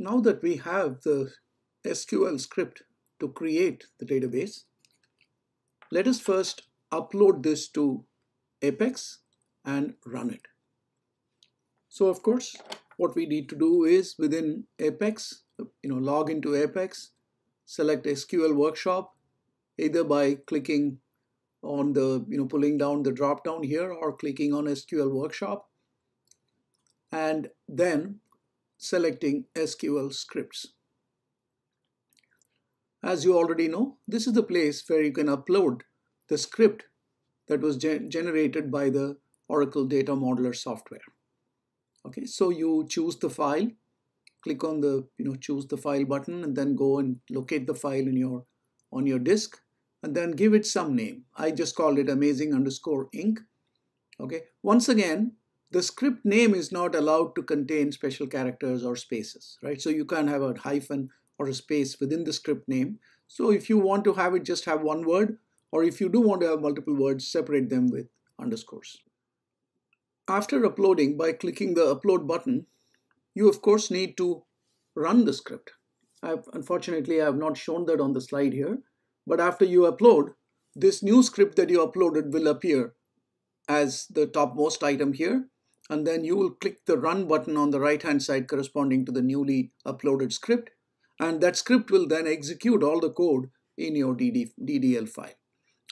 now that we have the SQL script to create the database, let us first upload this to Apex and run it. So of course, what we need to do is within Apex, you know, log into Apex, select SQL Workshop, either by clicking on the, you know, pulling down the drop down here or clicking on SQL Workshop, and then selecting SQL scripts. As you already know, this is the place where you can upload the script that was ge generated by the Oracle Data Modeler software. Okay, so you choose the file, click on the, you know, choose the file button and then go and locate the file in your, on your disk and then give it some name. I just called it amazing underscore inc. Okay, once again, the script name is not allowed to contain special characters or spaces, right? So you can't have a hyphen or a space within the script name. So if you want to have it just have one word, or if you do want to have multiple words, separate them with underscores. After uploading, by clicking the upload button, you of course need to run the script. I've, unfortunately, I have not shown that on the slide here, but after you upload, this new script that you uploaded will appear as the topmost item here, and then you will click the run button on the right hand side corresponding to the newly uploaded script, and that script will then execute all the code in your DD, DDL file.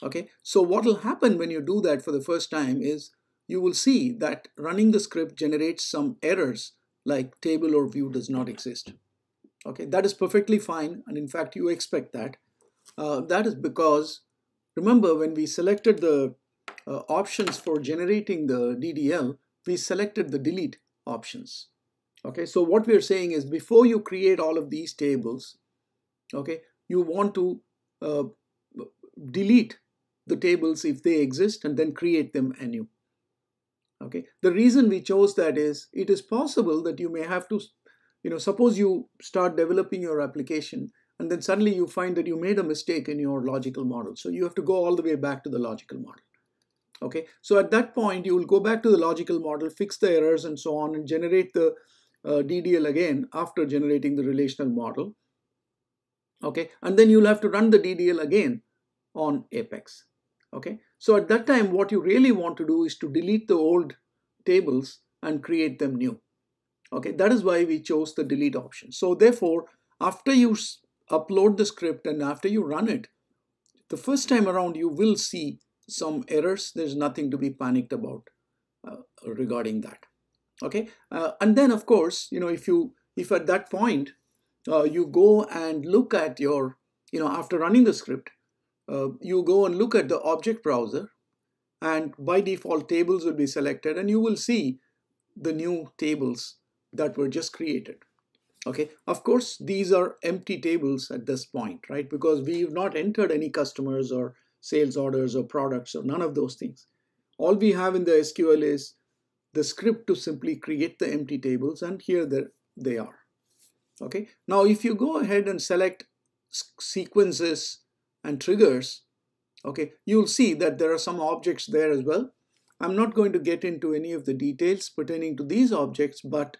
Okay, so what will happen when you do that for the first time is you will see that running the script generates some errors like table or view does not exist. Okay, that is perfectly fine and in fact you expect that. Uh, that is because remember when we selected the uh, options for generating the DDL, we selected the delete options. Okay, so what we're saying is before you create all of these tables, okay, you want to uh, delete the tables if they exist and then create them anew. Okay, the reason we chose that is it is possible that you may have to, you know, suppose you start developing your application and then suddenly you find that you made a mistake in your logical model. So you have to go all the way back to the logical model. Okay, so at that point you will go back to the logical model, fix the errors and so on and generate the uh, DDL again after generating the relational model. Okay, and then you'll have to run the DDL again on Apex. Okay? So at that time what you really want to do is to delete the old tables and create them new. Okay? That is why we chose the delete option. So therefore after you upload the script and after you run it the first time around you will see some errors there's nothing to be panicked about uh, regarding that okay uh, and then of course you know if you if at that point uh, you go and look at your you know after running the script uh, you go and look at the object browser and by default tables will be selected and you will see the new tables that were just created. Okay, of course, these are empty tables at this point, right? Because we've not entered any customers or sales orders or products or none of those things. All we have in the SQL is the script to simply create the empty tables and here they are. Okay, now if you go ahead and select sequences and triggers, okay, you'll see that there are some objects there as well. I'm not going to get into any of the details pertaining to these objects, but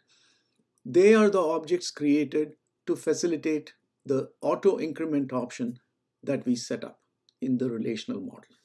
they are the objects created to facilitate the auto increment option that we set up in the relational model.